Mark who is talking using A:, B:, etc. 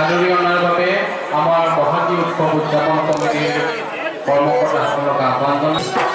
A: আদরণীয়ভাবে আমার মহাজী উৎসব উদযাপন কমিটির কর্মকর্তাসকলক আহ্বান জনাইছোঁ।